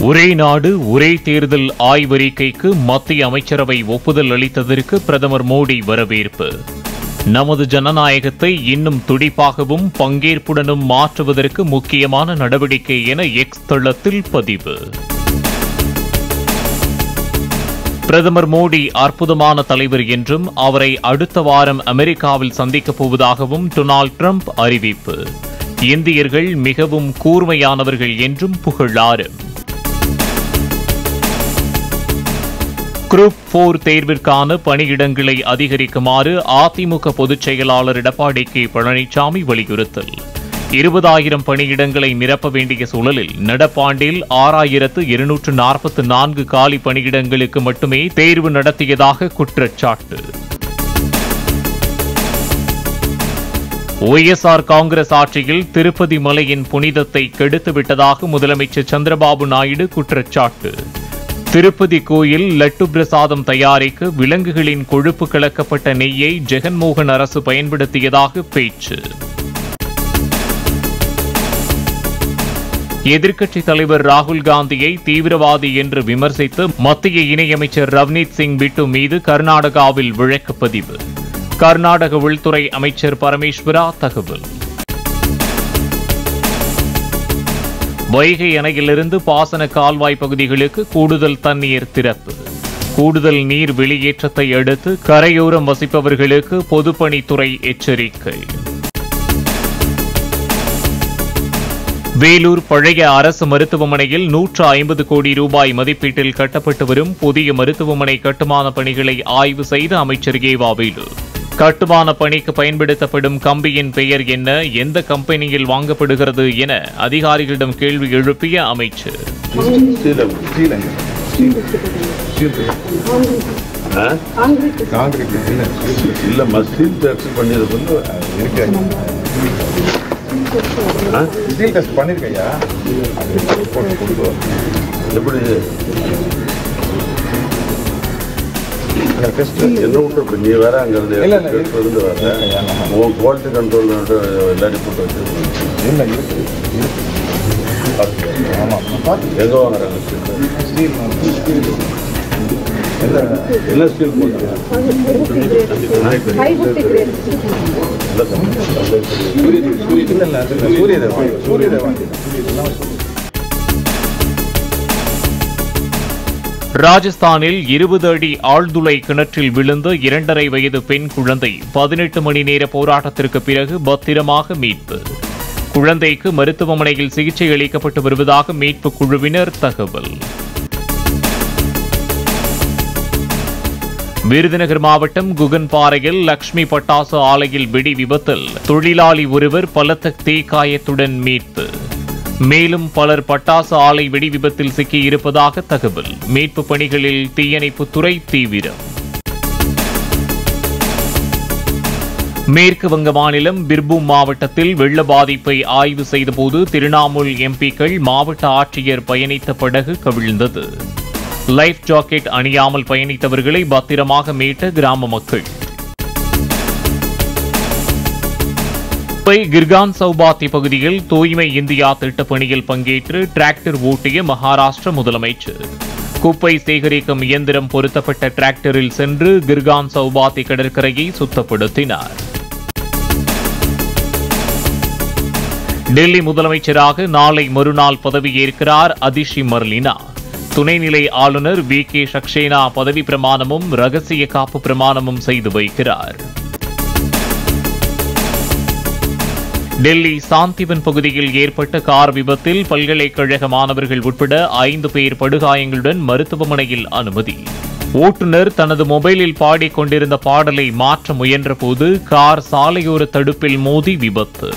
ஒரே நாடு ஒரே தேர்தல் ஆய்வறிக்கைக்கு மத்திய அமைச்சரவை ஒப்புதல் அளித்ததற்கு பிரதமர் மோடி வரவேற்பு. நமது ஜனநாயகத்தை இன்னும் துடிப்பாகவும் பங்கேற்புடனும் மாற்றுவதற்கு முக்கியமான நடவடிக்கை என எக்ஸ் தளத்தில் பதிவு. பிரதமர் மோடி அற்புதமான தலைவர் என்றும் அவரை அடுத்த வாரம் அமெரிக்காவில் சந்திக்கப் போவதாகவும் டொனால்ட் ட்ரம்ப் அறிவிப்பு. இந்தியர்கள் மிகவும் கூர்மையானவர்கள் என்றும் புகழாறு குரூப் போர் தேர்விற்கான பணியிடங்களை அதிகரிக்குமாறு அதிமுக பொதுச் செயலாளர் எடப்பாடி கே பழனிசாமி வலியுறுத்தல். இருபதாயிரம் பணியிடங்களை நிரப்ப வேண்டிய சூழலில் நடப்பாண்டில் ஆறாயிரத்து இருநூற்று நாற்பத்து நான்கு காலி பணியிடங்களுக்கு மட்டுமே தேர்வு நடத்தியதாக குற்றச்சாட்டு. ஒய்எஸ்ஆர் காங்கிரஸ் ஆட்சியில் திருப்பதி மலையின் புனிதத்தை கெடுத்துவிட்டதாக முதலமைச்சர் சந்திரபாபு நாயுடு குற்றச்சாட்டு. திருப்பதி கோயில் லட்டு பிரசாதம் தயாரிக்க விலங்குகளின் கொழுப்பு கலக்கப்பட்ட நெய்யை ஜெகன்மோகன் அரசு பயன்படுத்தியதாக பேச்சு. எதிர்க்கட்சித் தலைவர் ராகுல் காந்தியை தீவிரவாதி என்று விமர்சித்து மத்திய இணையமைச்சர் ரவ்னீத் சிங் பிட்டு மீது கர்நாடகாவில் வழக்குப்பதிவு கர்நாடக உள்துறை அமைச்சர் பரமேஸ்வரா தகவல். வைகை அணையிலிருந்து பாசன கால்வாய் பகுதிகளுக்கு கூடுதல் தண்ணீர் திறப்பு. கூடுதல் நீர் வெளியேற்றத்தை அடுத்து கரையோரம் வசிப்பவர்களுக்கு பொதுப்பணித்துறை எச்சரிக்கை. வேலூர் பழைய அரசு மருத்துவமனையில் நூற்று ஐம்பது கோடி ரூபாய் மதிப்பீட்டில் கட்டப்பட்டு வரும் புதிய மருத்துவமனை கட்டுமான பணிகளை ஆய்வு செய்த அமைச்சர் ஏவா வேலூர். கட்டுமான பணிக்கு பயன்படுத்தப்படும் கம்பியின் பெயர் என்ன? எந்த கம்பெனியில் வாங்கப்படுகிறது என அதிகாரிகளிடம் கேள்வி எழுப்பிய அமைச்சர். ஸ்ரீலம் என்ன விட்டு இப்ப நீ வேற அங்க இருந்து வர உன் குவாலிட்டி கண்ட்ரோல் எல்லாரும் போட்டு வச்சு. இல்லை இருக்கு எங்க வாங்குறாங்க என்ன ஸ்டீல் போட்டாங்க இல்லை இல்லை ராஜஸ்தானில் இருபது அடி ஆழ்துளை கிணற்றில் விழுந்த இரண்டரை வயது பெண் குழந்தை பதினெட்டு மணி நேர போராட்டத்திற்கு பிறகு பத்திரமாக மீட்பு. குழந்தைக்கு மருத்துவமனையில் சிகிச்சை அளிக்கப்பட்டு வருவதாக மீட்பு குழுவினர் தகவல். விருதுநகர் மாவட்டம் குகன்பாறையில் லக்ஷ்மி பட்டாசு ஆலையில் வெடி விபத்தில் தொழிலாளி ஒருவர் பலத்த தீக்காயத்துடன் மீட்பு. மேலும் பலர் பட்டாசு ஆலை வெடி விபத்தில் சிக்கியிருப்பதாக தகவல். மீட்பு பணிகளில் தீயணைப்புத்துறை தீவிரம். மேற்கு வங்க மாநிலம் பிர்பூம் மாவட்டத்தில் வெள்ள பாதிப்பை ஆய்வு செய்தபோது திரிணாமுல் எம்பிக்கள் மாவட்ட ஆட்சியர் பயணித்த படகு கவிழ்ந்தது. லைஃப் ஜாக்கெட் அணியாமல் பயணித்தவர்களை பத்திரமாக மீட்ட கிராம மக்கள். மும்பை கிர்கான் சௌபாத்தி பகுதியில் தூய்மை இந்தியா திட்டப் பணியில் பங்கேற்று டிராக்டர் ஓட்டிய மகாராஷ்டிர முதலமைச்சர். குப்பை சேகரிக்கும் இயந்திரம் பொருத்தப்பட்ட டிராக்டரில் சென்று கிர்கான் சௌபாத்தி கடற்கரையை சுத்தப்படுத்தினார். டெல்லி முதலமைச்சராக நாளை மறுநாள் பதவியேற்கிறார் அதிஷி மர்லினா. துணைநிலை ஆளுநர் வி கே சக்சேனா பதவி பிரமாணமும் ரகசிய காப்பு பிரமாணமும் செய்து வைக்கிறார். டெல்லி சாந்திவன் பகுதியில் ஏற்பட்ட கார் விபத்தில் பல்கலைக்கழக மாணவர்கள் உட்பட ஐந்து பேர் படுகாயங்களுடன் மருத்துவமனையில் அனுமதி. ஓட்டுநர் தனது மொபைலில் பாடிக் கொண்டிருந்த பாடலை மாற்ற முயன்றபோது கார் சாலையோர தடுப்பில் மோதி விபத்து.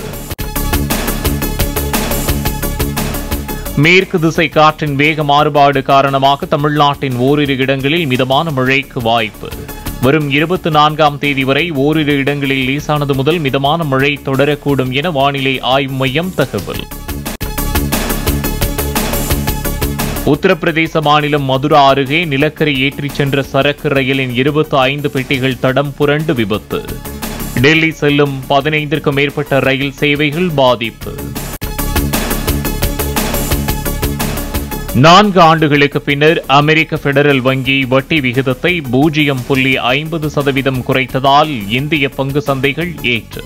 மேற்கு திசை காற்றின் வேக மாறுபாடு காரணமாக தமிழ்நாட்டின் ஓரிரு இடங்களில் மிதமான மழைக்கு வாய்ப்பு. வரும் இருபத்தி நான்காம் தேதி வரை ஓரிரு இடங்களில் லேசானது முதல் மிதமான மழை தொடரக்கூடும் என வானிலை ஆய்வு மையம் தகவல். உத்தரப்பிரதேச மாநிலம் மதுரா அருகே நிலக்கரி ஏற்றிச் சென்ற சரக்கு ரயிலின் இருபத்தி ஐந்து பெட்டிகள் தடம் புரண்டு விபத்து. டெல்லி செல்லும் பதினைந்திற்கும் மேற்பட்ட ரயில் சேவைகள் பாதிப்பு. நான்கு ஆண்டுகளுக்கு பின்னர் அமெரிக்க பெடரல் வங்கி வட்டி விகிதத்தை பூஜ்ஜியம் புள்ளி ஐம்பது சதவீதம் குறைத்ததால் இந்திய பங்கு சந்தைகள் ஏற்று.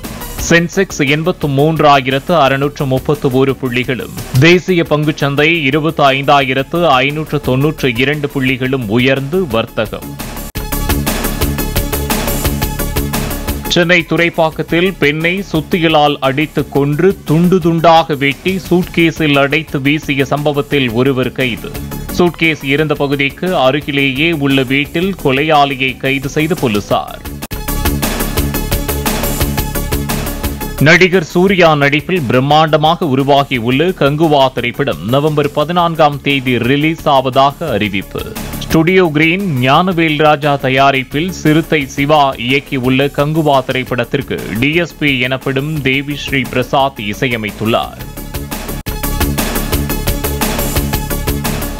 சென்செக்ஸ் எண்பத்து மூன்றாயிரத்து அறுநூற்று முப்பத்து ஒரு புள்ளிகளும் தேசிய பங்குச்சந்தை இருபத்தி ஐந்தாயிரத்து ஐநூற்று தொன்னூற்று இரண்டு புள்ளிகளும் உயர்ந்து வர்த்தகம். சென்னை துறைப்பாக்கத்தில் பெண்ணை சுத்தியலால் அடித்து கொன்று துண்டு துண்டாக வெட்டி சூட்கேஸில் அடைத்து வீசிய சம்பவத்தில் ஒருவர் கைது. சூட்கேஸ் இருந்த பகுதிக்கு அருகிலேயே உள்ள வீட்டில் கொலையாளியை கைது செய்த போலீசார். நடிகர் சூர்யா நடிப்பில் பிரம்மாண்டமாக உருவாகியுள்ள கங்குவா திரைப்படம் நவம்பர் பதினான்காம் தேதி ரிலீஸ் ஆவதாக அறிவிப்பு. ஸ்டுடியோ கிரீன் ஞானவேல் ராஜா தயாரிப்பில் சிறுத்தை சிவா இயக்கியுள்ள கங்குவா திரைப்படத்திற்கு டிஎஸ்பி எனப்படும் தேவி ஸ்ரீ பிரசாத் இசையமைத்துள்ளார்.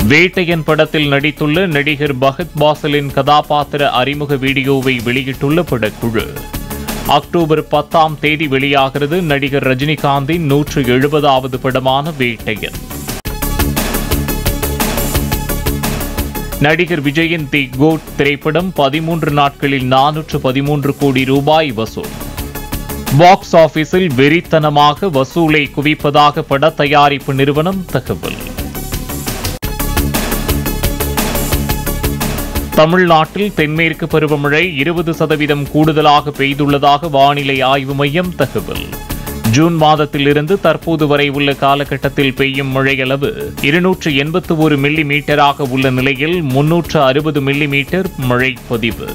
வேட்டையன் படத்தில் நடித்துள்ள நடிகர் பகத் பாசலின் கதாபாத்திர அறிமுக வீடியோவை வெளியிட்டுள்ள படக்குழு. அக்டோபர் பத்தாம் தேதி வெளியாகிறது நடிகர் ரஜினிகாந்தின் நூற்று எழுபதாவது படமான வேட்டையன். நடிகர் விஜயின் தி கோட் திரைப்படம் பதிமூன்று நாட்களில் நானூற்று பதிமூன்று கோடி ரூபாய் வசூல். பாக்ஸ் ஆபீஸில் வெறித்தனமாக வசூலை குவிப்பதாக பட தயாரிப்பு நிறுவனம் தகவல். தமிழ்நாட்டில் தென்மேற்கு பருவமழை இருபது சதவீதம் கூடுதலாக பெய்துள்ளதாக வானிலை ஆய்வு மையம் தகவல். ஜூன் மாதத்திலிருந்து தற்போது வரை உள்ள காலகட்டத்தில் பெய்யும் மழையளவு இருநூற்று எண்பத்து ஒரு மில்லி மீட்டராக உள்ள நிலையில் முன்னூற்று அறுபது மில்லி மீட்டர் மழை பதிவு.